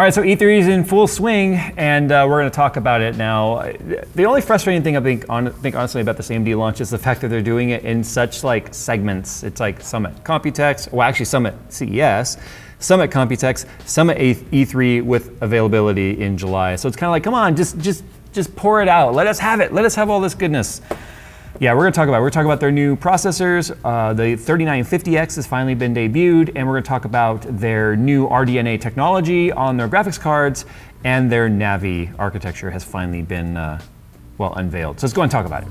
All right, so E3 is in full swing, and uh, we're going to talk about it now. The only frustrating thing I think, on, think honestly about this AMD launch is the fact that they're doing it in such like segments. It's like Summit Computex, well actually Summit CES, Summit Computex, Summit E3 with availability in July. So it's kind of like, come on, just just just pour it out. Let us have it. Let us have all this goodness. Yeah, we're going to talk about we're going to talk about their new processors. Uh, the 3950X has finally been debuted, and we're going to talk about their new RDNA technology on their graphics cards, and their Navi architecture has finally been uh, well unveiled. So let's go and talk about it.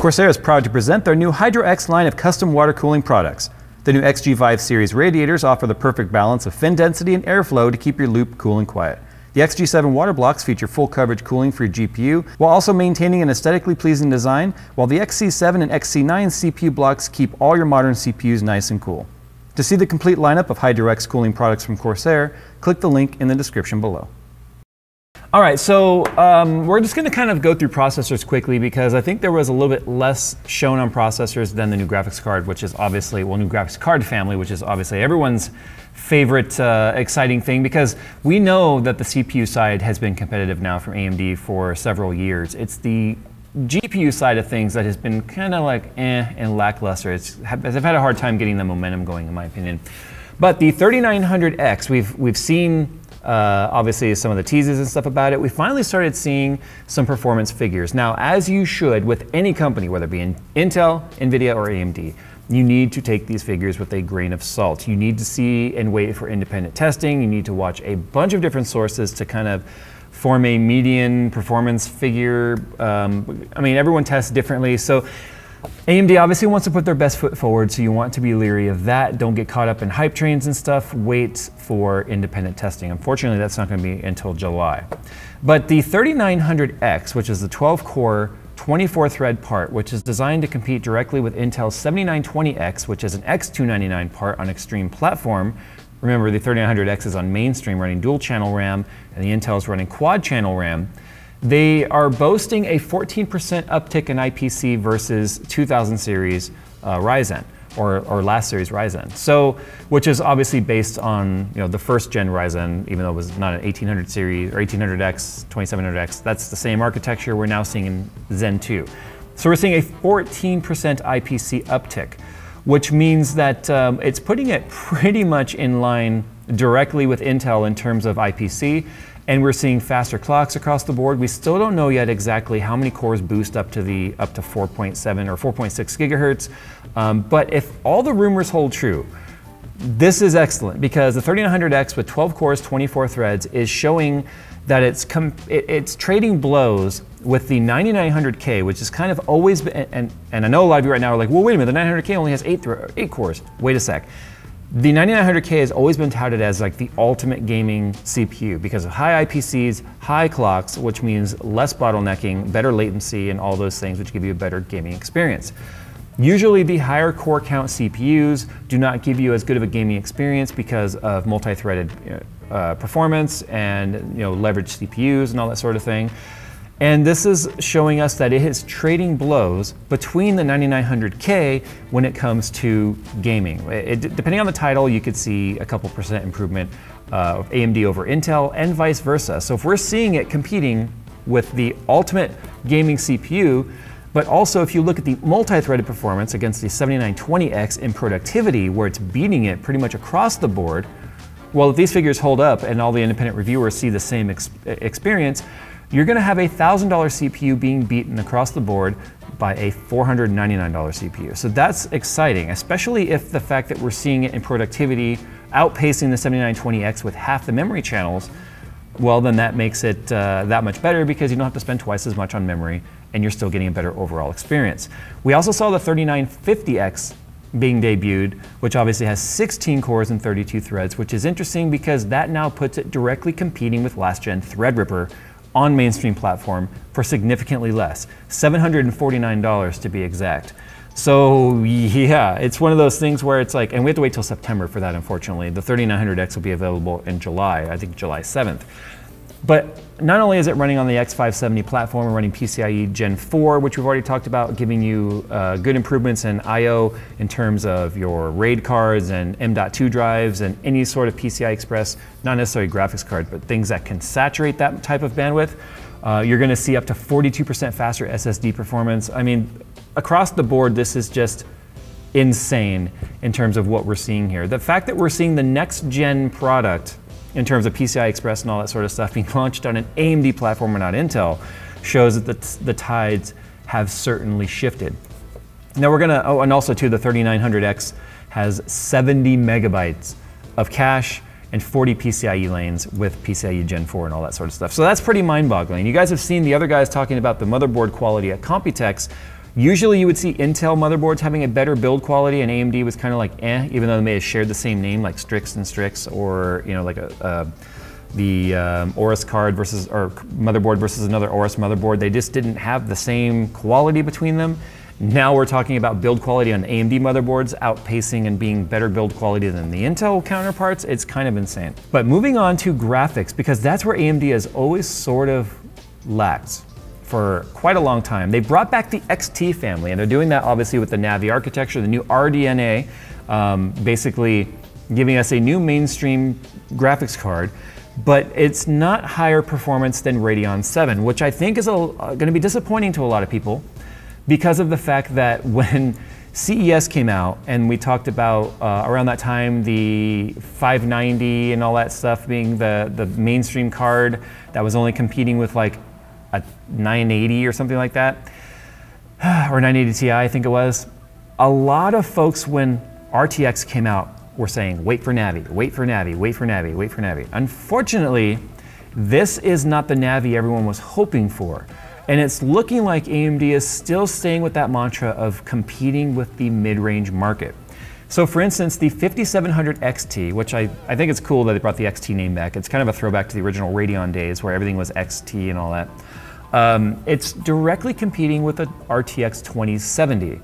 Corsair is proud to present their new Hydro X line of custom water cooling products. The new XG5 series radiators offer the perfect balance of fin density and airflow to keep your loop cool and quiet. The XG7 water blocks feature full coverage cooling for your GPU, while also maintaining an aesthetically pleasing design, while the XC7 and XC9 CPU blocks keep all your modern CPUs nice and cool. To see the complete lineup of HydroX cooling products from Corsair, click the link in the description below. All right, so um, we're just going to kind of go through processors quickly because I think there was a little bit less shown on processors than the new graphics card, which is obviously, well, new graphics card family, which is obviously everyone's favorite uh, exciting thing because we know that the CPU side has been competitive now from AMD for several years. It's the GPU side of things that has been kind of like eh and lackluster. It's, I've had a hard time getting the momentum going, in my opinion. But the 3900X, we've we've seen uh, obviously some of the teases and stuff about it. We finally started seeing some performance figures. Now, as you should with any company, whether it be in Intel, Nvidia, or AMD, you need to take these figures with a grain of salt. You need to see and wait for independent testing. You need to watch a bunch of different sources to kind of form a median performance figure. Um, I mean, everyone tests differently. So AMD obviously wants to put their best foot forward, so you want to be leery of that. Don't get caught up in hype trains and stuff. Wait for independent testing. Unfortunately, that's not going to be until July. But the 3900X, which is the 12 core 24 thread part, which is designed to compete directly with Intel's 7920X, which is an X299 part on Extreme platform. Remember, the 3900X is on mainstream running dual channel RAM, and the Intel is running quad channel RAM. They are boasting a 14% uptick in IPC versus 2000 series uh, Ryzen or, or last series Ryzen. So, which is obviously based on you know the first gen Ryzen, even though it was not an 1800 series or 1800X, 2700X. That's the same architecture we're now seeing in Zen 2. So we're seeing a 14% IPC uptick, which means that um, it's putting it pretty much in line directly with Intel in terms of IPC and we're seeing faster clocks across the board. We still don't know yet exactly how many cores boost up to the up to 4.7 or 4.6 gigahertz. Um, but if all the rumors hold true, this is excellent because the 3900X with 12 cores, 24 threads is showing that it's it, it's trading blows with the 9900K, which is kind of always been, and, and I know a lot of you right now are like, well, wait a minute, the 900K only has eight, eight cores. Wait a sec. The 9900K has always been touted as like the ultimate gaming CPU because of high IPCs, high clocks, which means less bottlenecking, better latency, and all those things which give you a better gaming experience. Usually the higher core count CPUs do not give you as good of a gaming experience because of multi-threaded uh, performance and you know leveraged CPUs and all that sort of thing. And this is showing us that it is trading blows between the 9900K when it comes to gaming. It, depending on the title, you could see a couple percent improvement uh, of AMD over Intel and vice versa. So if we're seeing it competing with the ultimate gaming CPU, but also if you look at the multi-threaded performance against the 7920X in productivity, where it's beating it pretty much across the board, well, if these figures hold up and all the independent reviewers see the same ex experience, you're going to have a $1,000 CPU being beaten across the board by a $499 CPU. So that's exciting, especially if the fact that we're seeing it in productivity outpacing the 7920X with half the memory channels, well, then that makes it uh, that much better because you don't have to spend twice as much on memory and you're still getting a better overall experience. We also saw the 3950X being debuted, which obviously has 16 cores and 32 threads, which is interesting because that now puts it directly competing with last gen Threadripper, on mainstream platform for significantly less, $749 to be exact. So yeah, it's one of those things where it's like, and we have to wait till September for that, unfortunately. The 3900X will be available in July, I think July 7th. But not only is it running on the X570 platform, we're running PCIe Gen 4, which we've already talked about, giving you uh, good improvements in I/O in terms of your RAID cards and M.2 drives and any sort of PCI Express, not necessarily graphics card, but things that can saturate that type of bandwidth. Uh, you're going to see up to 42% faster SSD performance. I mean, across the board, this is just insane in terms of what we're seeing here. The fact that we're seeing the next gen product in terms of PCI Express and all that sort of stuff being launched on an AMD platform and not Intel shows that the, the tides have certainly shifted. Now we're gonna, oh, and also too, the 3900X has 70 megabytes of cache and 40 PCIe lanes with PCIe Gen 4 and all that sort of stuff. So that's pretty mind-boggling. You guys have seen the other guys talking about the motherboard quality at Computex, Usually you would see Intel motherboards having a better build quality and AMD was kind of like eh, even though they may have shared the same name like Strix and Strix or you know like a, uh, the um, Aorus card versus or motherboard versus another Aorus motherboard. They just didn't have the same quality between them. Now we're talking about build quality on AMD motherboards outpacing and being better build quality than the Intel counterparts. It's kind of insane. But moving on to graphics, because that's where AMD has always sort of lacked for quite a long time. They brought back the XT family, and they're doing that obviously with the Navi architecture, the new RDNA, um, basically giving us a new mainstream graphics card, but it's not higher performance than Radeon 7, which I think is going to be disappointing to a lot of people because of the fact that when CES came out and we talked about uh, around that time the 590 and all that stuff being the, the mainstream card that was only competing with like a 980 or something like that, or 980 Ti, I think it was. A lot of folks, when RTX came out, were saying, wait for Navi, wait for Navi, wait for Navi, wait for Navi. Unfortunately, this is not the Navi everyone was hoping for. And it's looking like AMD is still staying with that mantra of competing with the mid range market. So for instance, the 5700 XT, which I, I think it's cool that they brought the XT name back. It's kind of a throwback to the original Radeon days where everything was XT and all that. Um, it's directly competing with the RTX 2070.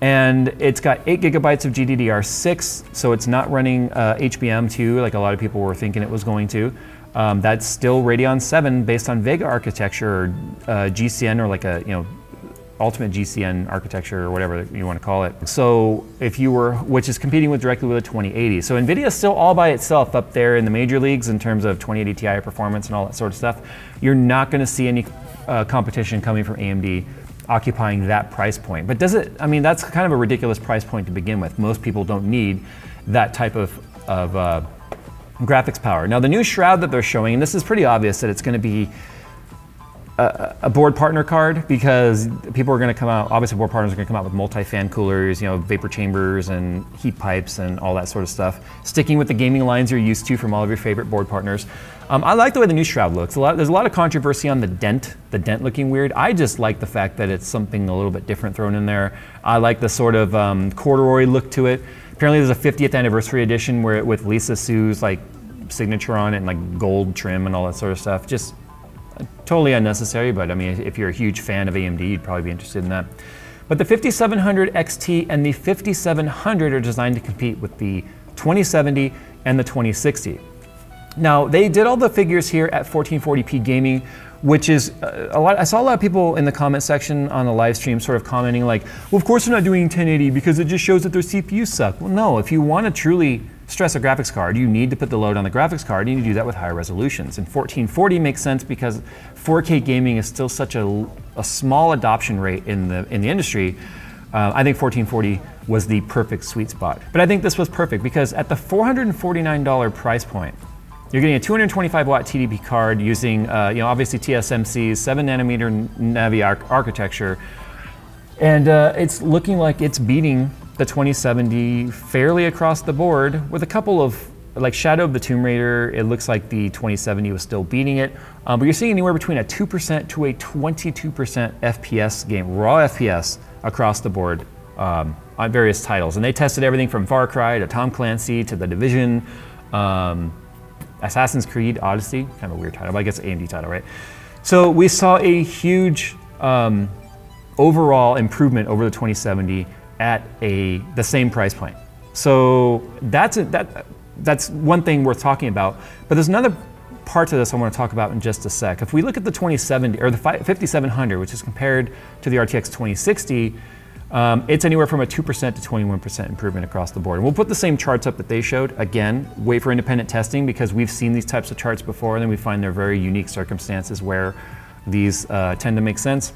And it's got 8 gigabytes of GDDR6, so it's not running uh, HBM2 like a lot of people were thinking it was going to. Um, that's still Radeon 7 based on Vega architecture or uh, GCN or like a you know ultimate GCN architecture or whatever you want to call it. So if you were, which is competing with directly with a 2080. So NVIDIA is still all by itself up there in the major leagues in terms of 2080 Ti performance and all that sort of stuff. You're not going to see any uh, competition coming from AMD occupying that price point. But does it, I mean, that's kind of a ridiculous price point to begin with. Most people don't need that type of, of uh, graphics power. Now the new shroud that they're showing, and this is pretty obvious that it's going to be a, board partner card because people are going to come out. Obviously, board partners are going to come out with multi-fan coolers, you know, vapor chambers and heat pipes and all that sort of stuff. Sticking with the gaming lines you're used to from all of your favorite board partners. Um, I like the way the new shroud looks. A lot, there's a lot of controversy on the dent, the dent looking weird. I just like the fact that it's something a little bit different thrown in there. I like the sort of um, corduroy look to it. Apparently, there's a 50th anniversary edition where it, with Lisa Su's like signature on it and like gold trim and all that sort of stuff. Just totally unnecessary, but I mean, if you're a huge fan of AMD, you'd probably be interested in that. But the 5700 XT and the 5700 are designed to compete with the 2070 and the 2060. Now, they did all the figures here at 1440p gaming, which is uh, a lot. I saw a lot of people in the comment section on the live stream sort of commenting like, well, of course they're not doing 1080 because it just shows that their CPUs suck. Well, no, if you want to truly stress a graphics card, you need to put the load on the graphics card. You need to do that with higher resolutions. And 1440 makes sense because 4K gaming is still such a, a small adoption rate in the, in the industry. Uh, I think 1440 was the perfect sweet spot. But I think this was perfect because at the $449 price point, you're getting a 225 watt TDP card using, uh, you know, obviously TSMC's 7 nanometer Navi arch architecture. And uh, it's looking like it's beating the 2070 fairly across the board with a couple of like Shadow of the Tomb Raider, it looks like the 2070 was still beating it. Um, but you're seeing anywhere between a 2% to a 22% FPS game, raw FPS across the board um, on various titles. And they tested everything from Far Cry to Tom Clancy to The Division, um, Assassin's Creed Odyssey, kind of a weird title, but I guess AMD title, right? So we saw a huge um, overall improvement over the 2070 at a the same price point. So that's a, that that's one thing worth talking about. But there's another part to this I want to talk about in just a sec. If we look at the 2070 or the 5700, which is compared to the RTX 2060, um, it's anywhere from a 2% to 21% improvement across the board. And we'll put the same charts up that they showed. Again, wait for independent testing because we've seen these types of charts before and then we find they're very unique circumstances where these uh, tend to make sense.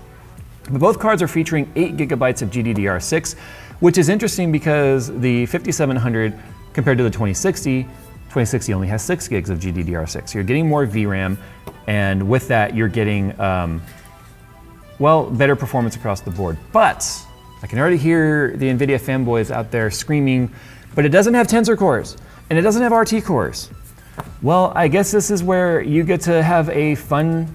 But both cards are featuring 8 gigabytes of GDDR6, which is interesting because the 5700 compared to the 2060, 2060 only has 6 gigs of GDDR6. So you're getting more VRAM, and with that, you're getting, um, well, better performance across the board. But I can already hear the NVIDIA fanboys out there screaming, but it doesn't have Tensor cores, and it doesn't have RT cores. Well, I guess this is where you get to have a fun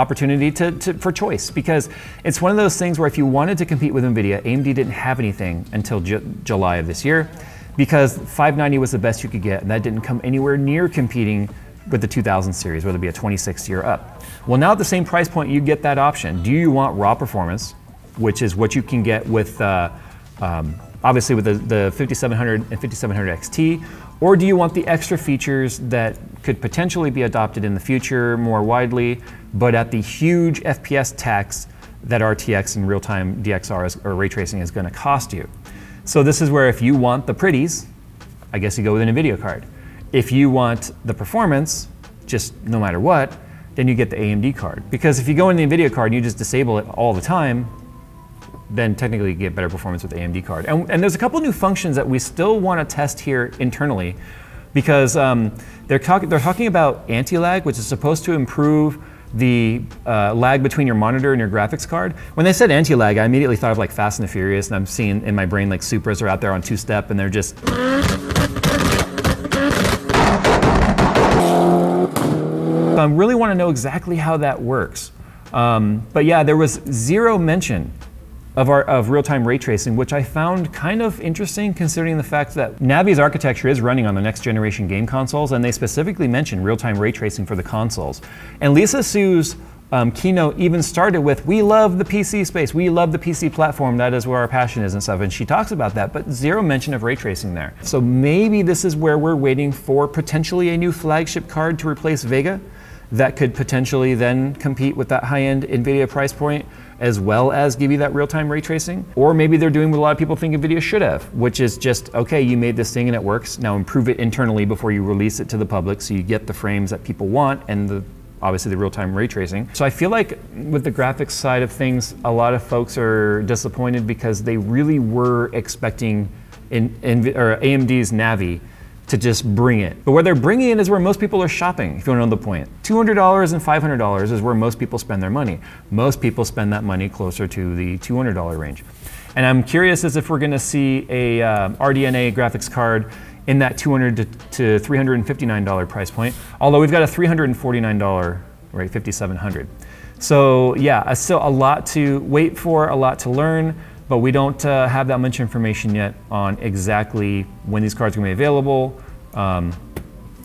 opportunity to, to, for choice because it's one of those things where if you wanted to compete with NVIDIA, AMD didn't have anything until Ju July of this year because 590 was the best you could get and that didn't come anywhere near competing with the 2000 series, whether it be a 26 or up. Well, now at the same price point, you get that option. Do you want raw performance, which is what you can get with uh, um, obviously with the, the 5700 and 5700 XT, or do you want the extra features that could potentially be adopted in the future more widely, but at the huge FPS tax that RTX and real-time DXR is, or ray tracing is going to cost you? So this is where if you want the pretties, I guess you go with an NVIDIA card. If you want the performance, just no matter what, then you get the AMD card. Because if you go in the NVIDIA card and you just disable it all the time, then technically you get better performance with the AMD card. And, and there's a couple new functions that we still want to test here internally because um, they're, talk they're talking about anti-lag, which is supposed to improve the uh, lag between your monitor and your graphics card. When they said anti-lag, I immediately thought of like Fast and the Furious, and I'm seeing in my brain like Supras are out there on two-step, and they're just. So I really want to know exactly how that works. Um, but yeah, there was zero mention of, our, of real-time ray tracing, which I found kind of interesting considering the fact that Navi's architecture is running on the next generation game consoles, and they specifically mention real-time ray tracing for the consoles. And Lisa Su's um, keynote even started with, we love the PC space, we love the PC platform, that is where our passion is and stuff, and she talks about that, but zero mention of ray tracing there. So maybe this is where we're waiting for potentially a new flagship card to replace Vega that could potentially then compete with that high-end NVIDIA price point as well as give you that real-time ray tracing. Or maybe they're doing what a lot of people think NVIDIA should have, which is just, okay, you made this thing and it works, now improve it internally before you release it to the public so you get the frames that people want and the obviously the real-time ray tracing. So I feel like with the graphics side of things, a lot of folks are disappointed because they really were expecting in, in or AMD's Navi to just bring it. But where they're bringing it is where most people are shopping, if you want to know the point. $200 and $500 is where most people spend their money. Most people spend that money closer to the $200 range. And I'm curious as if we're going to see a uh, RDNA graphics card in that 200 to, to $359 price point, although we've got a $349, right, 5700 So yeah, still a lot to wait for, a lot to learn but we don't uh, have that much information yet on exactly when these cards are going to be available. Um,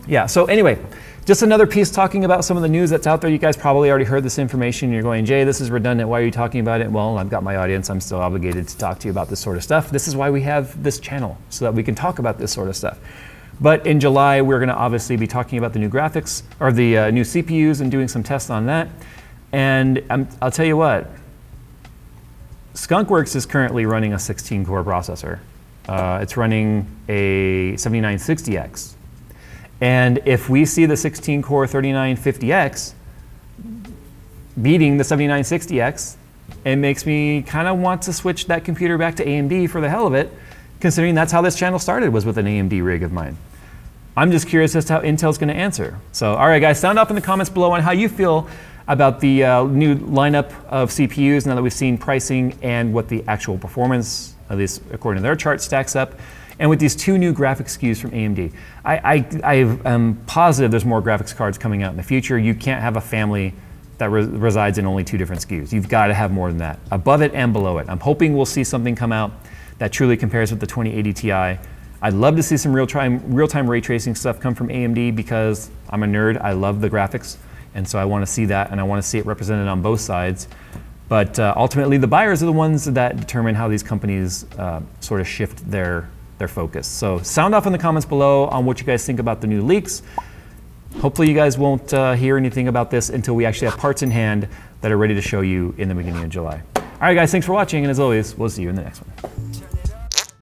yeah, so anyway, just another piece talking about some of the news that's out there. You guys probably already heard this information. You're going, Jay, this is redundant. Why are you talking about it? Well, I've got my audience. I'm still obligated to talk to you about this sort of stuff. This is why we have this channel, so that we can talk about this sort of stuff. But in July, we're going to obviously be talking about the new graphics or the uh, new CPUs and doing some tests on that. And um, I'll tell you what, Skunkworks is currently running a 16 core processor. Uh, it's running a 7960X. And if we see the 16 core 3950X beating the 7960X, it makes me kind of want to switch that computer back to AMD for the hell of it, considering that's how this channel started was with an AMD rig of mine. I'm just curious as to how Intel's going to answer. So, all right, guys, sound off in the comments below on how you feel about the uh, new lineup of CPUs now that we've seen pricing and what the actual performance, at least according to their chart, stacks up. And with these two new graphics SKUs from AMD, I, I, am positive there's more graphics cards coming out in the future. You can't have a family that re resides in only two different SKUs. You've got to have more than that, above it and below it. I'm hoping we'll see something come out that truly compares with the 2080 Ti. I'd love to see some real-time real-time ray tracing stuff come from AMD because I'm a nerd. I love the graphics. And so I want to see that and I want to see it represented on both sides. But uh, ultimately, the buyers are the ones that determine how these companies uh, sort of shift their, their focus. So sound off in the comments below on what you guys think about the new leaks. hopefully you guys won't uh, hear anything about this until we actually have parts in hand that are ready to show you in the beginning of July. All right, guys, thanks for watching, and as always, we'll see you in the next one.